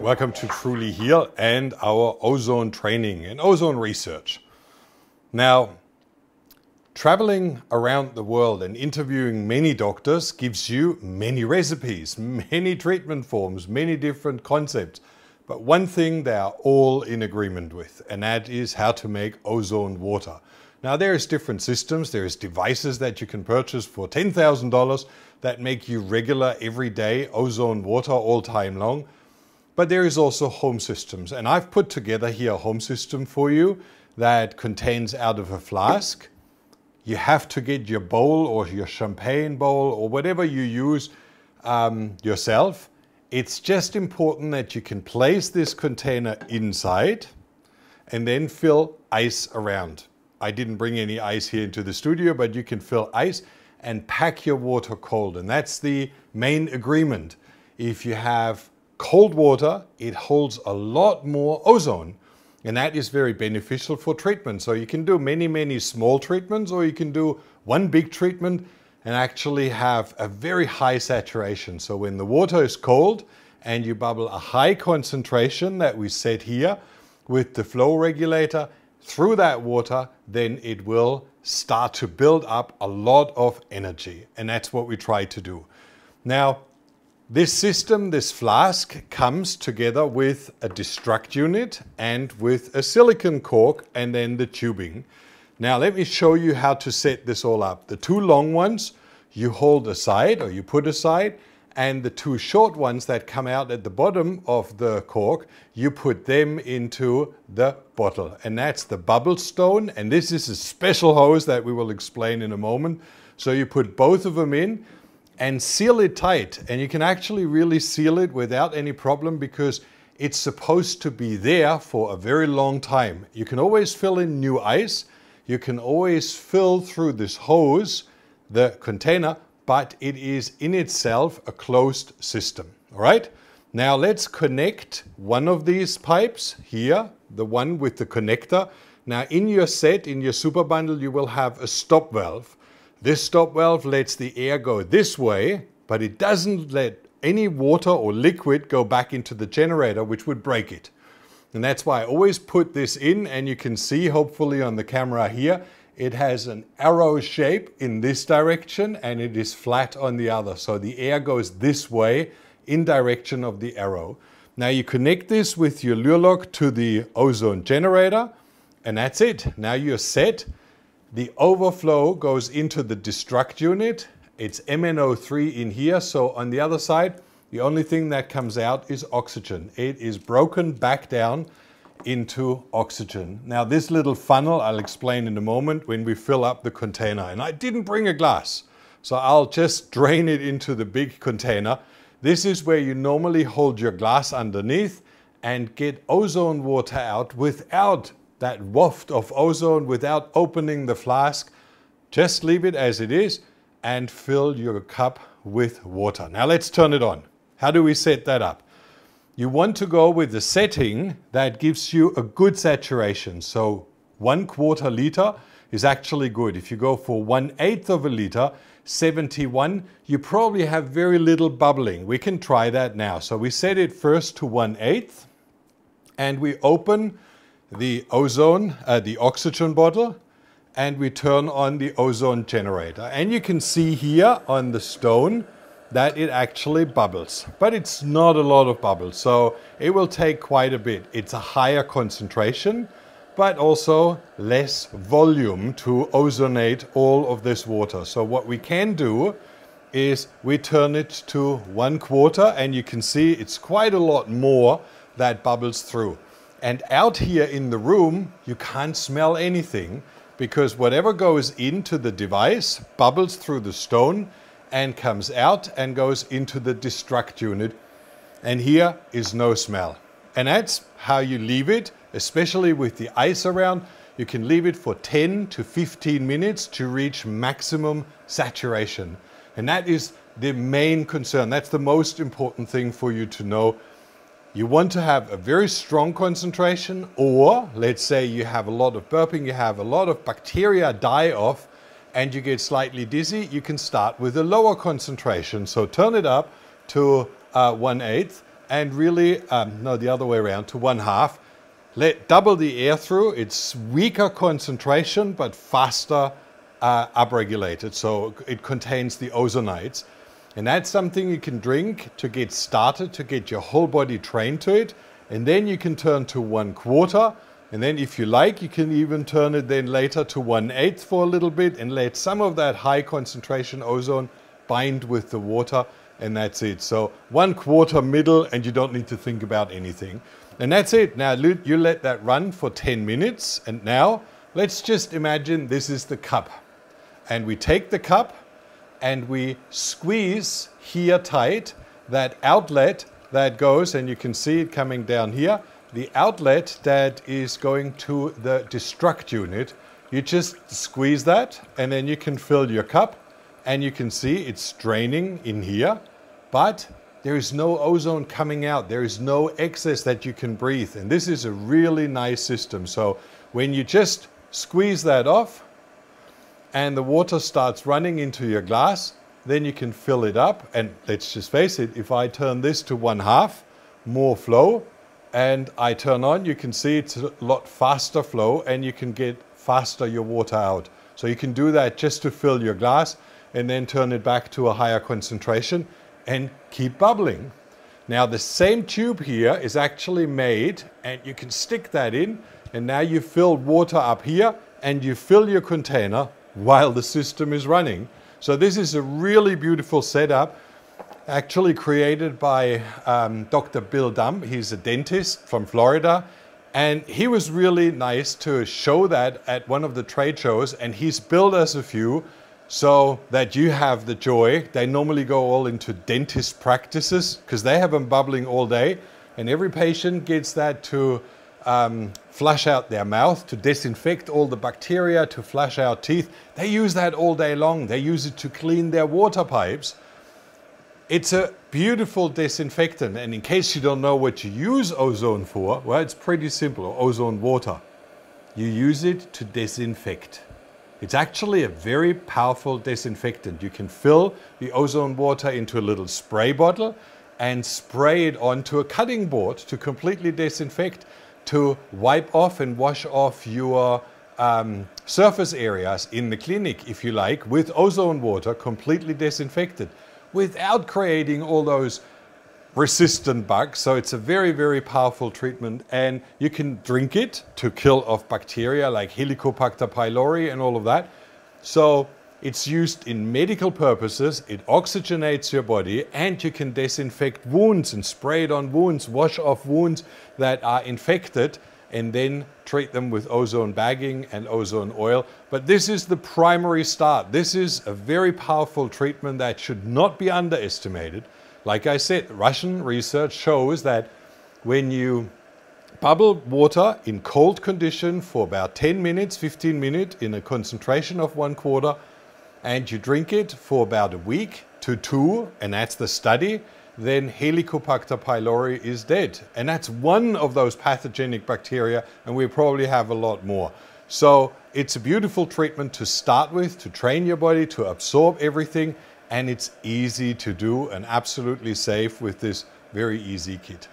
Welcome to Truly Heal and our ozone training and ozone research. Now, traveling around the world and interviewing many doctors gives you many recipes, many treatment forms, many different concepts. But one thing they are all in agreement with, and that is how to make ozone water. Now there's different systems, there's devices that you can purchase for $10,000 that make you regular everyday ozone water all time long. But there is also home systems and I've put together here a home system for you that contains out of a flask. You have to get your bowl or your champagne bowl or whatever you use um, yourself it's just important that you can place this container inside and then fill ice around. I didn't bring any ice here into the studio, but you can fill ice and pack your water cold. And that's the main agreement. If you have cold water, it holds a lot more ozone. And that is very beneficial for treatment. So you can do many, many small treatments, or you can do one big treatment and actually have a very high saturation. So when the water is cold and you bubble a high concentration that we set here with the flow regulator through that water, then it will start to build up a lot of energy. And that's what we try to do. Now, this system, this flask, comes together with a destruct unit and with a silicon cork and then the tubing. Now let me show you how to set this all up. The two long ones you hold aside or you put aside and the two short ones that come out at the bottom of the cork, you put them into the bottle. And that's the bubble stone. And this is a special hose that we will explain in a moment. So you put both of them in and seal it tight. And you can actually really seal it without any problem because it's supposed to be there for a very long time. You can always fill in new ice you can always fill through this hose the container, but it is in itself a closed system. All right. Now let's connect one of these pipes here, the one with the connector. Now in your set, in your super bundle, you will have a stop valve. This stop valve lets the air go this way, but it doesn't let any water or liquid go back into the generator, which would break it. And that's why I always put this in and you can see hopefully on the camera here, it has an arrow shape in this direction and it is flat on the other. So the air goes this way in direction of the arrow. Now you connect this with your Luer lock to the ozone generator and that's it. Now you're set. The overflow goes into the destruct unit. It's MnO3 in here. So on the other side, the only thing that comes out is oxygen. It is broken back down into oxygen. Now this little funnel I'll explain in a moment when we fill up the container. And I didn't bring a glass, so I'll just drain it into the big container. This is where you normally hold your glass underneath and get ozone water out without that waft of ozone, without opening the flask. Just leave it as it is and fill your cup with water. Now let's turn it on. How do we set that up? You want to go with the setting that gives you a good saturation. So one quarter liter is actually good. If you go for one eighth of a liter, 71, you probably have very little bubbling. We can try that now. So we set it first to one eighth and we open the ozone, uh, the oxygen bottle, and we turn on the ozone generator. And you can see here on the stone, that it actually bubbles. But it's not a lot of bubbles, so it will take quite a bit. It's a higher concentration, but also less volume to ozonate all of this water. So what we can do is we turn it to one quarter and you can see it's quite a lot more that bubbles through. And out here in the room, you can't smell anything because whatever goes into the device bubbles through the stone and comes out and goes into the destruct unit. And here is no smell. And that's how you leave it, especially with the ice around. You can leave it for 10 to 15 minutes to reach maximum saturation. And that is the main concern. That's the most important thing for you to know. You want to have a very strong concentration, or let's say you have a lot of burping, you have a lot of bacteria die off, and you get slightly dizzy, you can start with a lower concentration. So turn it up to uh, 1 8 and really, um, no, the other way around, to one half. Let double the air through. It's weaker concentration, but faster uh, upregulated. So it contains the ozonides. And that's something you can drink to get started, to get your whole body trained to it. And then you can turn to one quarter. And then if you like, you can even turn it then later to one eighth for a little bit and let some of that high concentration ozone bind with the water and that's it. So one quarter middle and you don't need to think about anything. And that's it. Now you let that run for 10 minutes. And now let's just imagine this is the cup. And we take the cup and we squeeze here tight that outlet that goes, and you can see it coming down here, the outlet that is going to the destruct unit. You just squeeze that and then you can fill your cup and you can see it's draining in here, but there is no ozone coming out. There is no excess that you can breathe. And this is a really nice system. So when you just squeeze that off and the water starts running into your glass, then you can fill it up. And let's just face it, if I turn this to one half, more flow, and I turn on, you can see it's a lot faster flow and you can get faster your water out. So you can do that just to fill your glass and then turn it back to a higher concentration and keep bubbling. Now the same tube here is actually made and you can stick that in and now you fill water up here and you fill your container while the system is running. So this is a really beautiful setup actually created by um, Dr. Bill Dumb. He's a dentist from Florida and he was really nice to show that at one of the trade shows and he's built us a few so that you have the joy. They normally go all into dentist practices because they have them bubbling all day, and every patient gets that to um, flush out their mouth, to disinfect all the bacteria, to flush out teeth. They use that all day long. They use it to clean their water pipes. It's a beautiful disinfectant, and in case you don't know what you use ozone for, well, it's pretty simple ozone water. You use it to disinfect. It's actually a very powerful disinfectant. You can fill the ozone water into a little spray bottle and spray it onto a cutting board to completely disinfect, to wipe off and wash off your um, surface areas in the clinic, if you like, with ozone water completely disinfected without creating all those resistant bugs. So it's a very, very powerful treatment and you can drink it to kill off bacteria like Helicobacter pylori and all of that. So it's used in medical purposes, it oxygenates your body and you can disinfect wounds and spray it on wounds, wash off wounds that are infected and then treat them with ozone bagging and ozone oil. But this is the primary start. This is a very powerful treatment that should not be underestimated. Like I said, Russian research shows that when you bubble water in cold condition for about 10 minutes, 15 minutes in a concentration of one quarter, and you drink it for about a week to two, and that's the study, then Helicobacter pylori is dead. And that's one of those pathogenic bacteria, and we probably have a lot more. So it's a beautiful treatment to start with, to train your body to absorb everything, and it's easy to do and absolutely safe with this very easy kit.